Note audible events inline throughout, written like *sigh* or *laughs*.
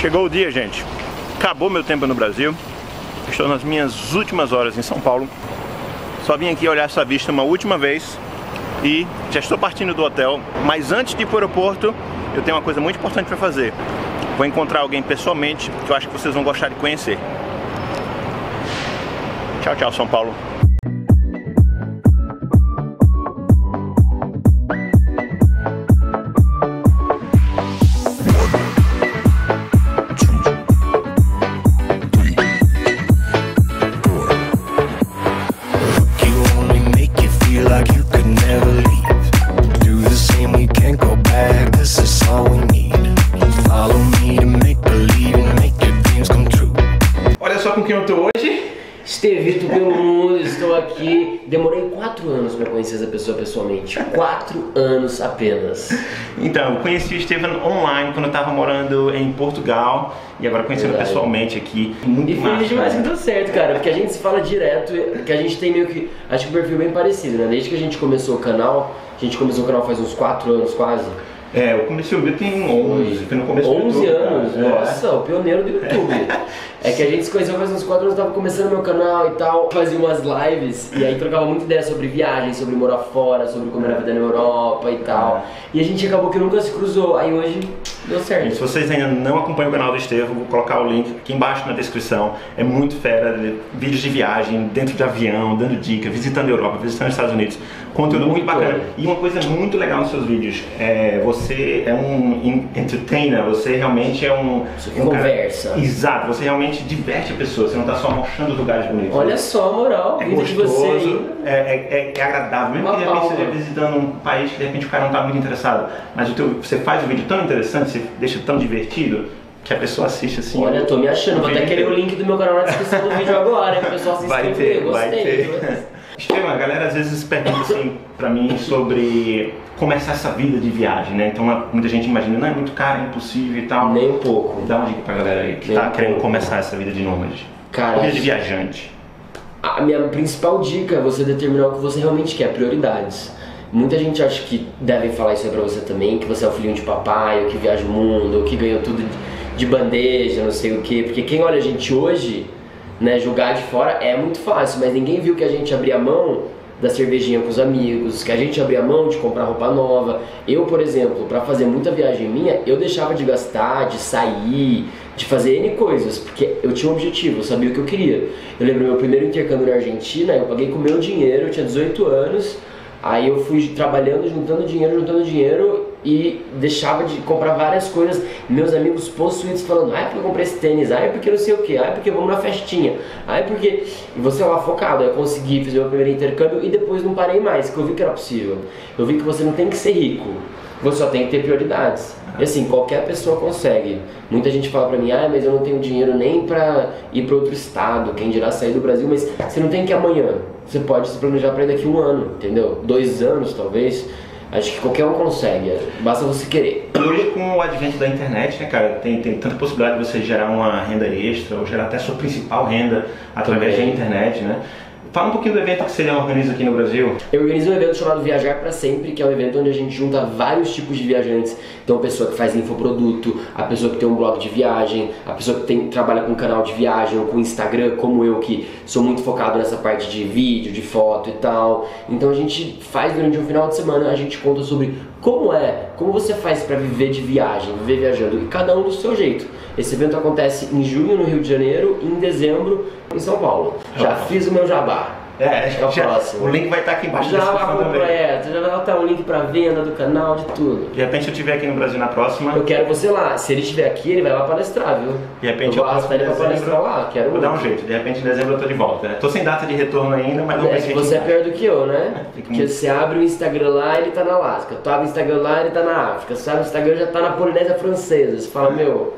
Chegou o dia, gente. Acabou meu tempo no Brasil. Estou nas minhas últimas horas em São Paulo. Só vim aqui olhar essa vista uma última vez e já estou partindo do hotel. Mas antes de ir para o aeroporto, eu tenho uma coisa muito importante para fazer. Vou encontrar alguém pessoalmente que eu acho que vocês vão gostar de conhecer. Tchau, tchau, São Paulo. Demorei quatro anos para conhecer essa pessoa pessoalmente. Quatro anos apenas. Então, conheci o Estevam online quando eu estava morando em Portugal e agora conhecendo pessoalmente aqui. Muito e feliz demais que deu certo, cara, porque a gente se fala direto, que a gente tem meio que. Acho que o perfil é bem parecido, né? Desde que a gente começou o canal, a gente começou o canal faz uns quatro anos quase. É, eu comecei o vídeo tem 11, foi no começo 11 do YouTube, anos, cara. nossa, é. o pioneiro do YouTube. *laughs* é que a gente se conheceu faz uns 4 anos, tava começando meu canal e tal, fazia umas lives e aí trocava muita ideia sobre viagem, sobre morar fora, sobre como era a vida na Europa e tal. É. E a gente acabou que nunca se cruzou, aí hoje deu certo. se vocês ainda não acompanham o canal do Estevam, vou colocar o link aqui embaixo na descrição. É muito fera, vídeos de viagem, dentro de avião, dando dica, visitando a Europa, visitando os Estados Unidos. Conteúdo muito, muito bacana. E uma coisa muito legal nos seus vídeos, é, você é um entertainer, você realmente é um... um conversa. Cara, exato, você realmente diverte a pessoa, você não está só mostrando os lugares bonitos. Olha só a moral, é gostoso, é, é, é, agradável, mesmo que de repente você esteja visitando um país que de repente o cara não está muito interessado, mas o teu, você faz um vídeo tão interessante, você deixa tão divertido, que a pessoa assiste assim. Olha, eu tô me achando, vou até querer o link do meu canal na descrição do vídeo agora, hein, o pessoal se inscrever, vai ter, gostei. Vai ter. *laughs* Estevam, a galera às vezes pergunta assim pra mim sobre começar essa vida de viagem, né? Então muita gente imagina, não é muito caro, é impossível e tal. Nem um pouco. Dá uma dica pra galera aí que Nem tá querendo começar essa vida de nômade. Cara, vida de viajante. A minha principal dica é você determinar o que você realmente quer, prioridades. Muita gente acha que devem falar isso aí pra você também, que você é o filhinho de papai, ou que viaja o mundo, ou que ganhou tudo de bandeja, não sei o quê. Porque quem olha a gente hoje né? Julgar de fora é muito fácil, mas ninguém viu que a gente abria mão da cervejinha com os amigos, que a gente abria mão de comprar roupa nova. Eu, por exemplo, para fazer muita viagem minha, eu deixava de gastar, de sair, de fazer N coisas, porque eu tinha um objetivo, eu sabia o que eu queria. Eu lembro meu primeiro intercâmbio na Argentina, eu paguei com meu dinheiro, eu tinha 18 anos, aí eu fui trabalhando, juntando dinheiro, juntando dinheiro e deixava de comprar várias coisas. Meus amigos possuídos falando, ah, é porque eu comprei esse tênis, ah, é porque não sei o que, ah, é porque vamos na festinha, ah, é porque. E você lá focado, eu consegui, fiz meu primeiro intercâmbio e depois não parei mais, que eu vi que era possível. Eu vi que você não tem que ser rico, você só tem que ter prioridades. E assim, qualquer pessoa consegue. Muita gente fala pra mim, ah, mas eu não tenho dinheiro nem pra ir pra outro estado, quem dirá sair do Brasil, mas você não tem que ir amanhã. Você pode se planejar pra ir daqui um ano, entendeu? Dois anos, talvez. Acho que qualquer um consegue, basta você querer. Hoje com o advento da internet, né, cara, tem, tem tanta possibilidade de você gerar uma renda extra, ou gerar até sua principal renda através Também. da internet, né? Fala um pouquinho do evento que você organiza aqui no Brasil. Eu organizo um evento chamado Viajar para Sempre, que é um evento onde a gente junta vários tipos de viajantes. Então a pessoa que faz infoproduto, a pessoa que tem um blog de viagem, a pessoa que tem, trabalha com canal de viagem ou com Instagram, como eu que sou muito focado nessa parte de vídeo, de foto e tal. Então a gente faz durante um final de semana, a gente conta sobre como é, como você faz para viver de viagem, viver viajando, e cada um do seu jeito. Esse evento acontece em junho no Rio de Janeiro e em dezembro em São Paulo. Já fiz o meu jabá. É, é o já, próximo. O link vai estar aqui embaixo já da compra, é, já vai estar o link para venda do canal, de tudo. De repente, se eu estiver aqui no Brasil na próxima. Eu quero você lá. Se ele estiver aqui, ele vai lá palestrar, viu? De repente, eu, eu vou ele para palestrar lá. Quero vou dar um jeito. De repente, em dezembro eu tô de volta. Né? Tô sem data de retorno ainda, mas não é, pensei Você é pior do que eu, né? *laughs* Porque muito... você abre o Instagram lá, ele tá na Alasca. Tu abre o Instagram lá, ele tá na África. Você abre o Instagram, já tá na Polinésia Francesa. Você fala, meu.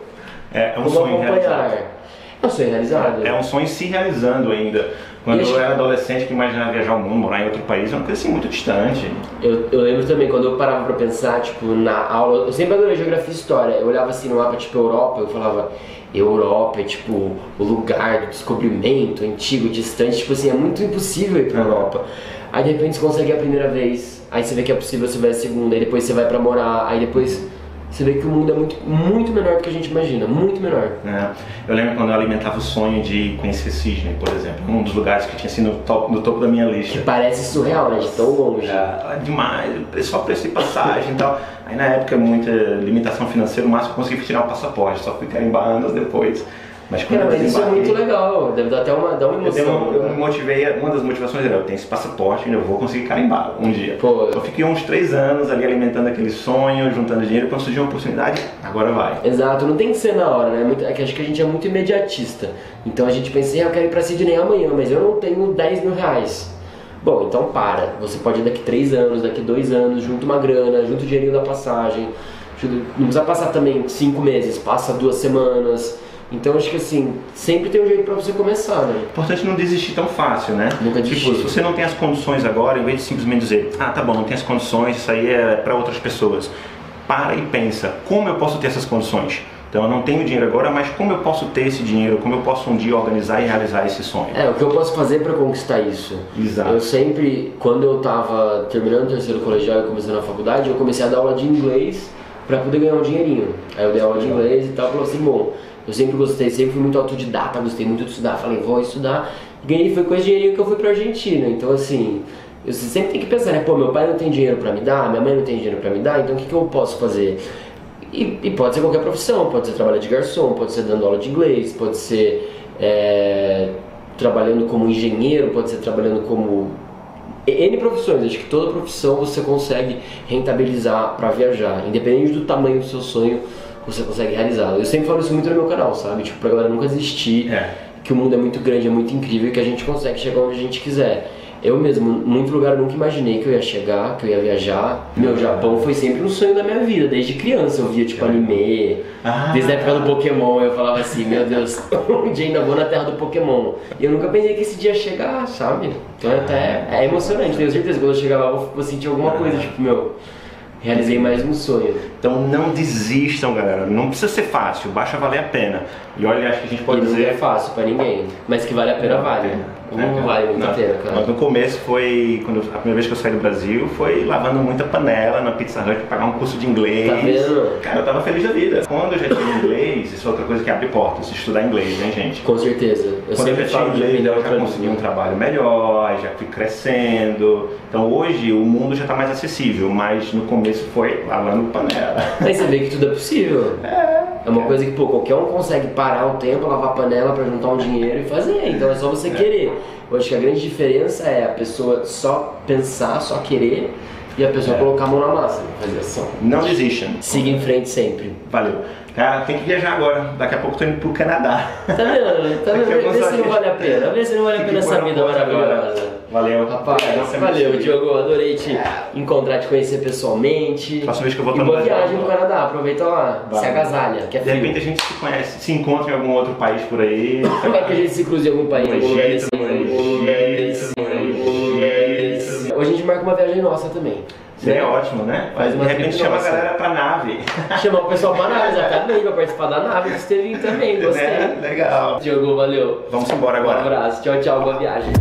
É, é um sonho acompanhar. realizado. É um sonho realizado. É um sonho se realizando ainda. Quando eu era adolescente que imaginava viajar o mundo, morar em outro país, é uma coisa assim muito distante. Eu, eu lembro também, quando eu parava pra pensar, tipo, na aula, eu sempre adorei geografia e história, eu olhava assim no mapa, tipo, Europa, eu falava, Europa é tipo o lugar do descobrimento, antigo, distante, tipo assim, é muito impossível ir pra Europa. Aí de repente você consegue a primeira vez, aí você vê que é possível, você vai a segunda, aí depois você vai pra morar, aí depois você vê que o mundo é muito, muito menor do que a gente imagina, muito menor. É. Eu lembro quando eu alimentava o sonho de conhecer Sydney, por exemplo, um dos lugares que tinha sido no topo, no topo da minha lista. Que parece surreal, né? De tão longe. É, demais, só preço de passagem e tal. Aí na época, muita limitação financeira, o máximo que consegui tirar o passaporte, só fui carimbar anos depois. Mas, Cara, mas isso é muito legal, deve dar até uma, dar uma emoção. Eu, eu, né? me motivei, uma das motivações era, eu tenho esse passaporte, eu vou conseguir carimbar um dia. Pô, eu fiquei uns três anos ali alimentando aquele sonho, juntando dinheiro, quando surgiu uma oportunidade, agora vai. Exato, não tem que ser na hora, né? Muito, é que acho que a gente é muito imediatista. Então a gente pensa, ah, eu quero ir pra Sydney amanhã, mas eu não tenho 10 mil reais. Bom, então para. Você pode ir daqui três anos, daqui dois anos, junta uma grana, junta o dinheirinho da passagem. Não precisa passar também cinco meses, passa duas semanas então acho que assim, sempre tem um jeito para você começar, né? Importante não desistir tão fácil, né? Nunca tipo, se você não tem as condições agora, em vez de simplesmente dizer, ah, tá bom, não tem as condições, isso aí é para outras pessoas. Para e pensa, como eu posso ter essas condições? Então eu não tenho dinheiro agora, mas como eu posso ter esse dinheiro? Como eu posso um dia organizar e realizar esse sonho? É, o que eu posso fazer para conquistar isso? Exato. Eu sempre, quando eu estava terminando o terceiro colegial e começando a faculdade, eu comecei a dar aula de inglês para poder ganhar um dinheirinho. Aí eu dei aula de inglês e tal, falou assim, bom, eu sempre gostei, sempre fui muito autodidata, gostei muito de estudar. Falei, vou estudar. Ganhei, foi com esse dinheirinho que eu fui pra Argentina. Então, assim, eu sempre tem que pensar, né? Pô, meu pai não tem dinheiro pra me dar, minha mãe não tem dinheiro pra me dar, então o que, que eu posso fazer? E, e, pode ser qualquer profissão, pode ser trabalhar de garçom, pode ser dando aula de inglês, pode ser é, trabalhando como engenheiro, pode ser trabalhando como N profissões, acho que toda profissão você consegue rentabilizar para viajar, independente do tamanho do seu sonho, você consegue realizar. Eu sempre falo isso muito no meu canal, sabe? Tipo, pra galera nunca desistir, é. que o mundo é muito grande, é muito incrível e que a gente consegue chegar onde a gente quiser. Eu mesmo, muito lugar eu nunca imaginei que eu ia chegar, que eu ia viajar. Meu, Japão foi sempre um sonho da minha vida, desde criança eu via tipo anime, ah, desde a época do Pokémon eu falava assim, meu Deus, *laughs* um dia ainda vou na terra do Pokémon. E eu nunca pensei que esse dia ia chegar, sabe? Então até é emocionante, tenho certeza que quando eu chegar lá eu vou sentir alguma coisa, tipo, meu, realizei mais um sonho. Então não desistam, galera. Não precisa ser fácil, basta valer a pena. E olha, acho que a gente pode e dizer. Não é fácil para ninguém, mas que vale a pena, vale. Não, é, vale muito a pena, cara. Mas no começo foi, quando a primeira vez que eu saí do Brasil, foi lavando muita panela na Pizza Hut pagar um curso de inglês. Tá vendo? Cara, eu tava feliz da vida. Quando eu já tinha inglês, isso é outra coisa que abre portas, estudar inglês, né, gente? Com certeza. Eu Quando eu já tinha inglês, eu já consegui um trabalho melhor, já fui crescendo. Então hoje o mundo já tá mais acessível, mas no começo foi lavando panela. Aí você vê que tudo é possível. É. É uma coisa que, pô, qualquer um consegue parar o tempo, lavar panela para juntar um dinheiro e fazer. Então é só você é. querer. Eu acho que a grande diferença é a pessoa só pensar, só querer e a pessoa é. colocar a mão na massa, fazer ação. Não desistam. Siga em frente sempre. Valeu. Cara, tem que viajar agora. Daqui a pouco tô indo pro Canadá. Tá vendo? Tá vendo? *laughs* Vê se não vale a pena. Vê se não vale a pena essa vida maravilhosa. Valeu. Rapaz, valeu, Diogo. Adorei te encontrar, te conhecer pessoalmente. Próxima vez que eu vou estar no boa viagem no Canadá. Aproveita lá. Se agasalha, que é De repente a gente se conhece, se encontra em algum outro país por aí. *laughs* Vai que a gente se cruze em algum país. Egito, marca uma viagem nossa também. Seria ótimo, né? Faz uma de repente chama nossa. a galera pra nave. Chamar o pessoal pra nave, exatamente, pra participar da nave que você também, *laughs* gostei. Né? Legal. Diogo, valeu. Vamos embora agora. Um abraço, tchau, tchau, boa viagem.